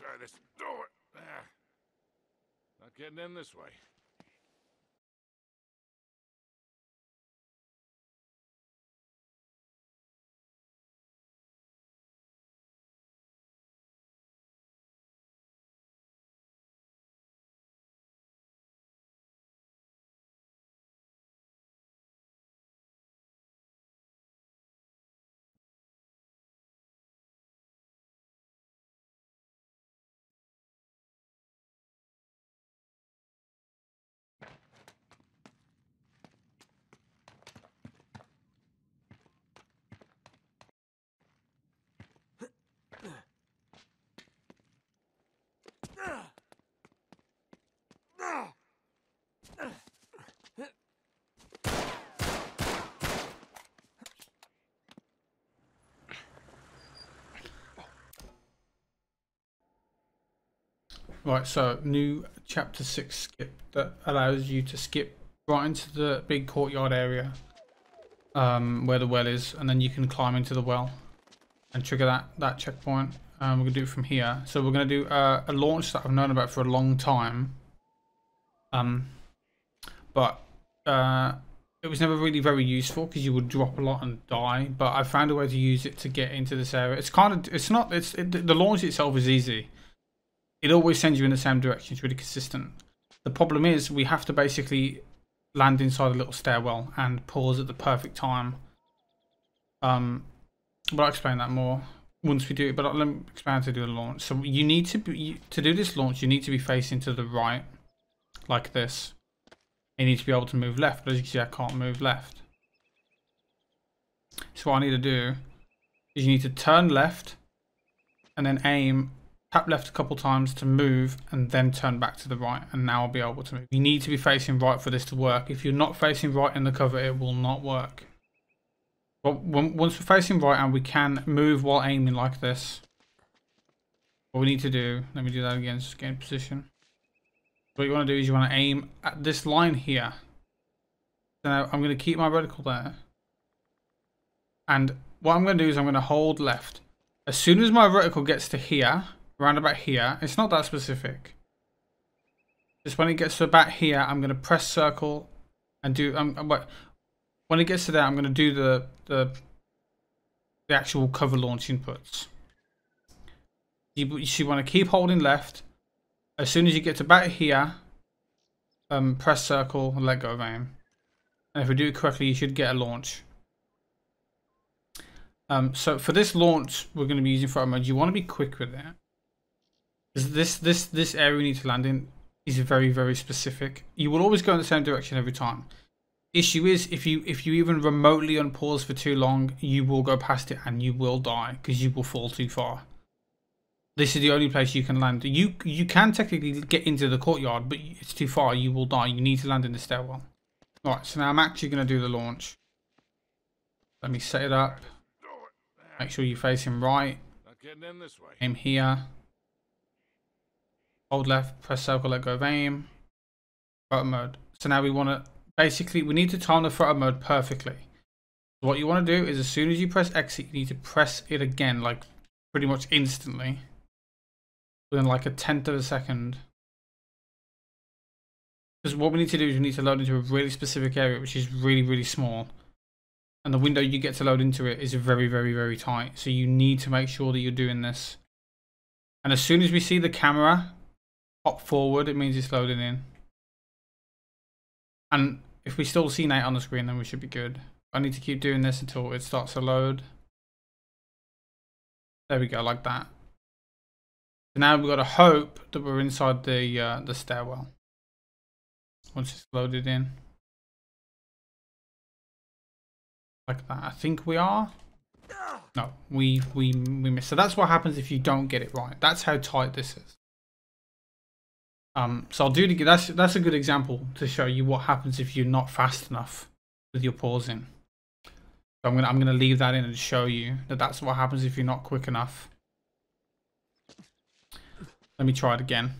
Try this door. Ah. Not getting in this way. Right, so new chapter 6 skip that allows you to skip right into the big courtyard area um, where the well is, and then you can climb into the well and trigger that, that checkpoint. Um, we're going to do it from here. So we're going to do uh, a launch that I've known about for a long time. Um, but uh, it was never really very useful because you would drop a lot and die. But I found a way to use it to get into this area. It's kind of, it's not, it's it, the launch itself is easy it always sends you in the same direction. It's really consistent. The problem is we have to basically land inside a little stairwell and pause at the perfect time. Um, but I'll explain that more once we do it. But let me explain how to do a launch. So you need to be to do this launch. You need to be facing to the right, like this. You need to be able to move left. But as you can see, I can't move left. So what I need to do is you need to turn left and then aim tap left a couple times to move and then turn back to the right and now I'll be able to move. You need to be facing right for this to work. If you're not facing right in the cover it will not work. But once we're facing right and we can move while aiming like this, what we need to do, let me do that again, just get in position. What you want to do is you want to aim at this line here. So I'm going to keep my reticle there. And what I'm going to do is I'm going to hold left. As soon as my reticle gets to here, around about here. It's not that specific. Just when it gets to about here, I'm going to press circle and do. Um, when it gets to there, I'm going to do the the the actual cover launch inputs. You, you want to keep holding left. As soon as you get to about here, um, press circle and let go of aim. And if we do it correctly, you should get a launch. Um, so for this launch, we're going to be using photo mode. You want to be quick with it. This this this area we need to land in is very very specific. You will always go in the same direction every time. Issue is if you if you even remotely unpause for too long, you will go past it and you will die because you will fall too far. This is the only place you can land. You you can technically get into the courtyard, but it's too far. You will die. You need to land in the stairwell. All right, so now I'm actually going to do the launch. Let me set it up. Make sure you face him right. Aim here. Hold left, press circle, let go of aim. Photo mode. So now we want to, basically, we need to time the photo mode perfectly. What you want to do is as soon as you press exit, you need to press it again, like pretty much instantly. Within like a tenth of a second. Because what we need to do is we need to load into a really specific area, which is really, really small. And the window you get to load into it is very, very, very tight. So you need to make sure that you're doing this. And as soon as we see the camera pop forward, it means it's loading in. And if we still see Nate on the screen, then we should be good. I need to keep doing this until it starts to load. There we go, like that. So now we've got to hope that we're inside the uh, the stairwell. Once it's loaded in. Like that. I think we are. No, we we we missed. So that's what happens if you don't get it right. That's how tight this is. Um, so I'll do it again. That's that's a good example to show you what happens if you're not fast enough with your pausing. So I'm gonna I'm gonna leave that in and show you that that's what happens if you're not quick enough. Let me try it again.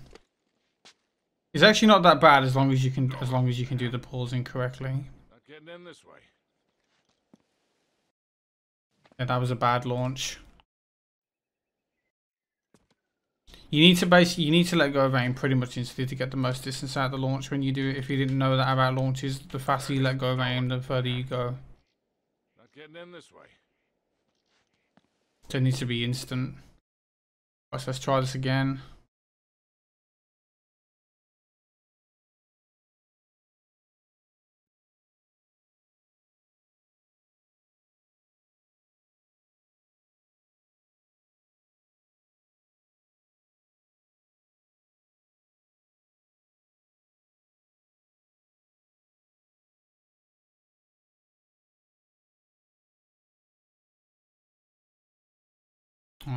It's actually not that bad as long as you can as long as you can do the pausing correctly. Not getting in this way. Yeah, that was a bad launch. You need to basically you need to let go of aim pretty much instantly to get the most distance out of the launch when you do it. If you didn't know that about launches, the faster you let go of aim, the further you go. Not getting in this way. So it needs to be instant. Right, so let's try this again.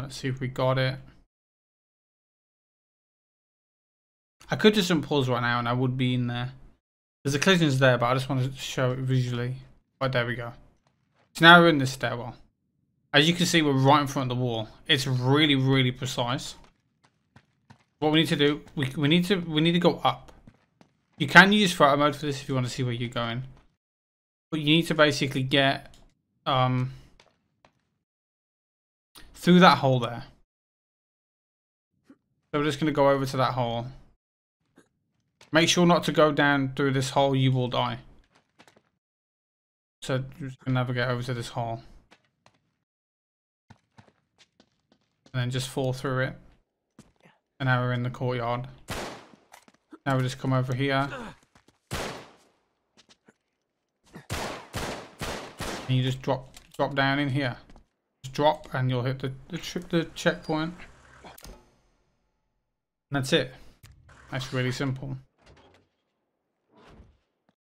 Let's see if we got it. I could just unpause right now and I would be in there. There's a collisions there, but I just wanted to show it visually. Right, there we go. So now we're in this stairwell. As you can see, we're right in front of the wall. It's really, really precise. What we need to do, we, we need to we need to go up. You can use photo mode for this if you want to see where you're going. But you need to basically get um through that hole there. So we're just going to go over to that hole. Make sure not to go down through this hole, you will die. So just navigate over to this hole. And then just fall through it. And now we're in the courtyard. Now we just come over here. And you just drop drop down in here. Drop and you'll hit the, the, the checkpoint. And that's it. That's really simple.